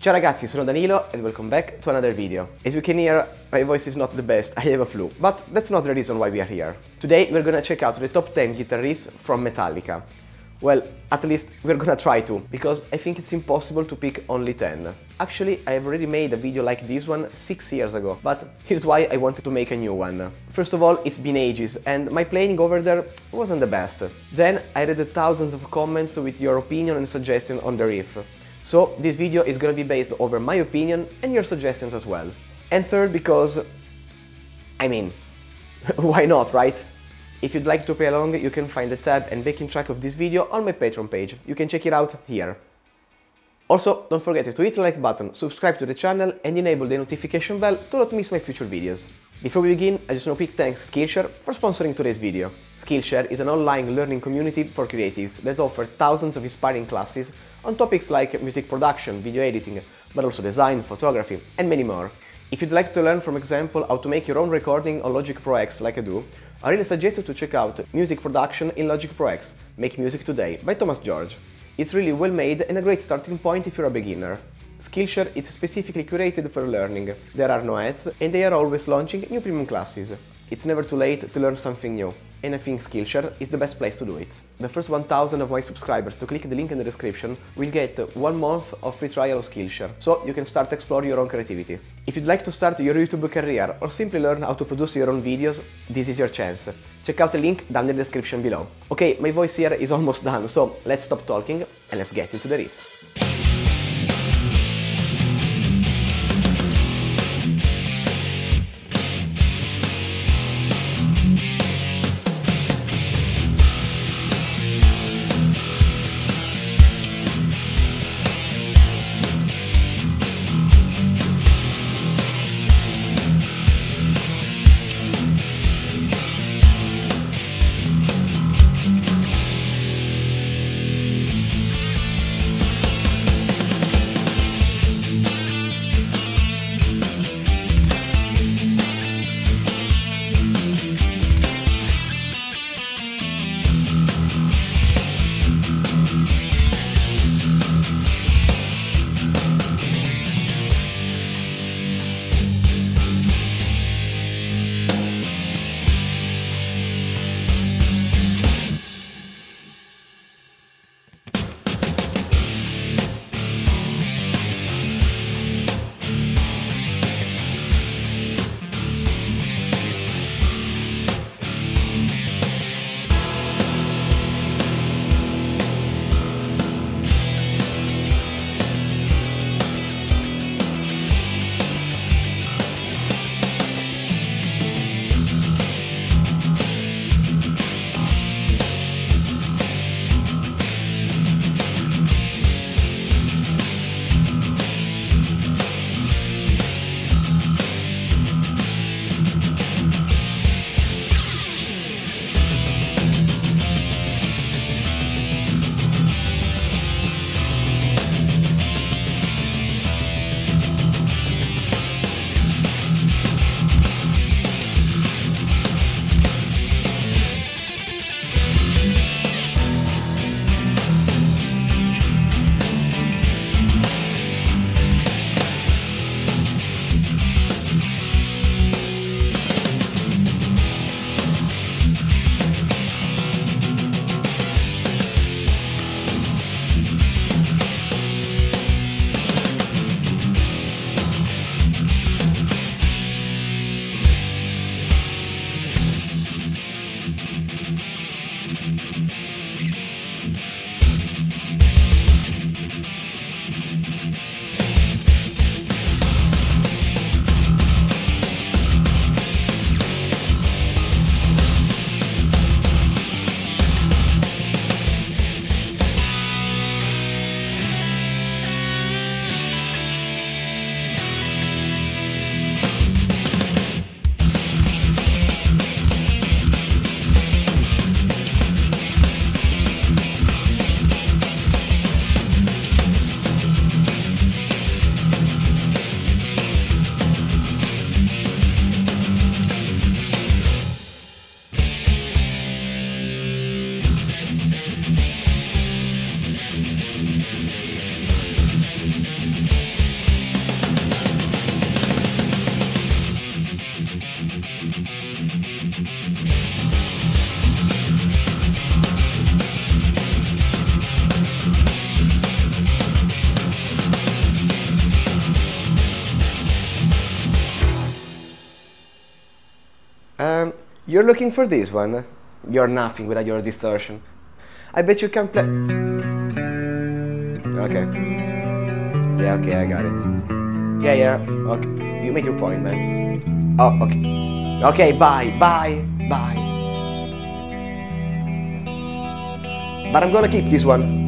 Ciao ragazzi, sono Danilo and welcome back to another video. As you can hear, my voice is not the best, I have a flu, but that's not the reason why we are here. Today we're gonna check out the top 10 guitar riffs from Metallica. Well, at least we're gonna try to, because I think it's impossible to pick only 10. Actually, I have already made a video like this one 6 years ago, but here's why I wanted to make a new one. First of all, it's been ages, and my playing over there wasn't the best. Then I read thousands of comments with your opinion and suggestion on the riff. So this video is gonna be based over my opinion and your suggestions as well. And third because, I mean, why not, right? If you'd like to play along, you can find the tab and backing track of this video on my Patreon page. You can check it out here. Also, don't forget to hit the like button, subscribe to the channel and enable the notification bell to not miss my future videos. Before we begin, I just want to quick thanks Skillshare for sponsoring today's video. Skillshare is an online learning community for creatives that offer thousands of inspiring classes on topics like music production, video editing, but also design, photography, and many more. If you'd like to learn, for example, how to make your own recording on Logic Pro X like I do, I really suggest you to check out Music Production in Logic Pro X, Make Music Today by Thomas George. It's really well made and a great starting point if you're a beginner. Skillshare is specifically curated for learning. There are no ads and they are always launching new premium classes. It's never too late to learn something new and I think Skillshare is the best place to do it. The first 1000 of my subscribers to click the link in the description will get one month of free trial of Skillshare, so you can start exploring your own creativity. If you'd like to start your YouTube career or simply learn how to produce your own videos, this is your chance. Check out the link down in the description below. Okay, my voice here is almost done, so let's stop talking and let's get into the riffs. Um, you're looking for this one? You're nothing without your distortion. I bet you can play... Okay. Yeah, okay, I got it. Yeah, yeah, okay. You make your point, man. Oh, okay. Okay, bye, bye, bye. But I'm gonna keep this one.